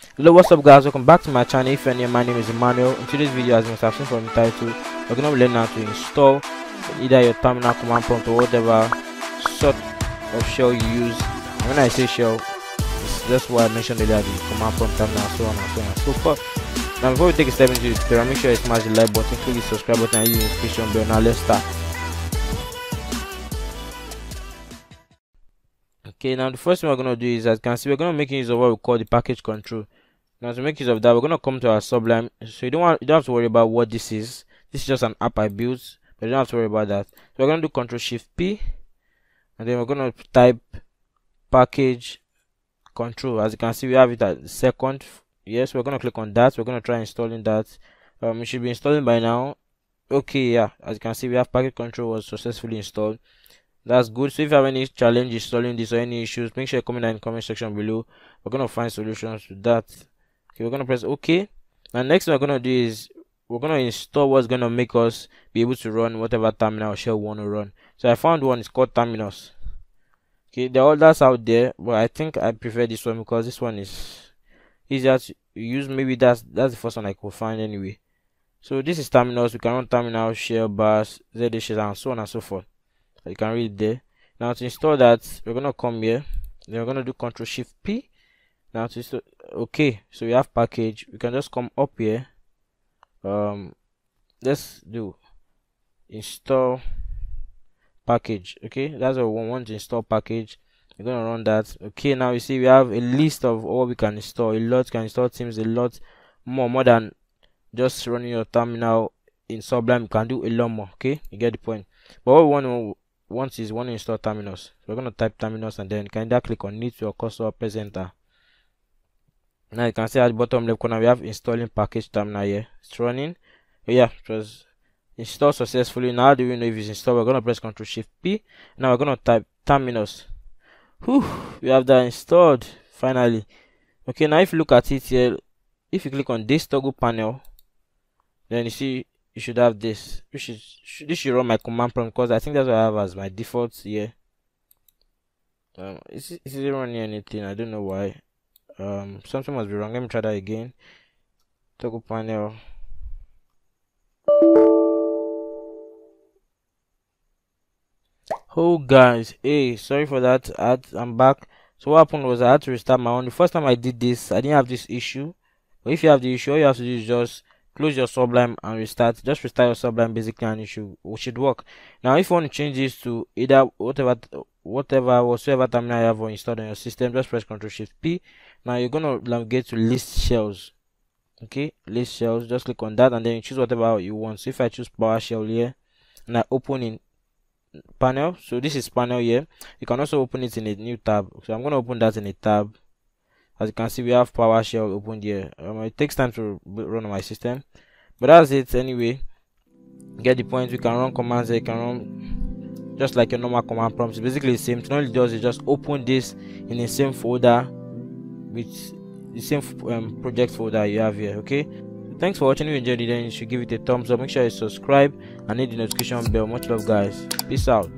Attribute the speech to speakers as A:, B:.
A: Hello, what's up guys? Welcome back to my channel. If you're new, my name is Emmanuel. In today's video, as you must have seen from the title, we're to learn how to install either your terminal command prompt or whatever sort of shell you use. And when I say shell, just what I mentioned earlier, the command prompt terminal, so on and so on and so forth. Now, before we take a step into the tutorial, make sure you smash the like button, click the subscribe button, and use the notification bell. Now, let's start. Okay now the first thing we're going to do is as you can see we're going to make use of what we call the package control. Now to make use of that we're going to come to our sublime so you don't want you don't have to worry about what this is. This is just an app i built but you don't have to worry about that. So we're going to do control shift p and then we're going to type package control. As you can see we have it at second yes we're going to click on that. We're going to try installing that. Um it should be installing by now. Okay yeah as you can see we have package control was successfully installed that's good. So if you have any challenge installing this or any issues make sure you comment in the comment section below. We're going to find solutions to that. Okay we're going to press ok. And next we're going to do is we're going to install what's going to make us be able to run whatever terminal shell we want to run. So i found one. It's called terminus. Okay there are others out there but i think i prefer this one because this one is easier to use. Maybe that's that's the first one i could find anyway. So this is terminus. We can run terminal shell bash zsh and so on and so forth you can read there. Now to install that we're gonna come here then we're gonna do control shift p. Now to install okay so we have package. We can just come up here. Um let's do install package okay? That's what we want to install package. We're gonna run that. Okay now you see we have a list of all we can install. A lot can install teams a lot more more than just running your terminal in sublime. You can do a lot more okay? You get the point. But what we want to once is want to install terminus we're going to type terminus and then you can either click on it or cursor press enter now you can see at the bottom left corner we have installing package terminal here. It's running. Oh, yeah it was installed successfully. Now do we know if it's installed? We're going to press ctrl shift p. Now we're going to type terminus. Whew, we have that installed finally. Okay now if you look at it here if you click on this toggle panel then you see you should have this. Which is this should run my command prompt because i think that's what i have as my default here um is it, is it running anything? I don't know why. Um something must be wrong. Let me try that again. Toggle panel. Oh guys. Hey sorry for that. I'm back. So what happened was i had to restart my own. The first time i did this i didn't have this issue. But if you have the issue all you have to do is just close your sublime and restart. Just restart your sublime basically and it should it should work. Now if you want to change this to either whatever whatever whatsoever terminal you have installed on your system just press ctrl shift p. Now you're gonna navigate to list shells. Okay? List shells. Just click on that and then you choose whatever you want. So if i choose powershell here and i open in panel. So this is panel here. You can also open it in a new tab. So i'm going to open that in a tab as you can see we have PowerShell opened here um, it takes time to run on my system but that's it anyway. Get the point. We can run commands here you can run just like a normal command prompt. It's basically the same. It only does is just open this in the same folder with the same um, project folder you have here okay? Thanks for watching. If you enjoyed it then you should give it a thumbs up. Make sure you subscribe and hit the notification bell. Much love guys. Peace out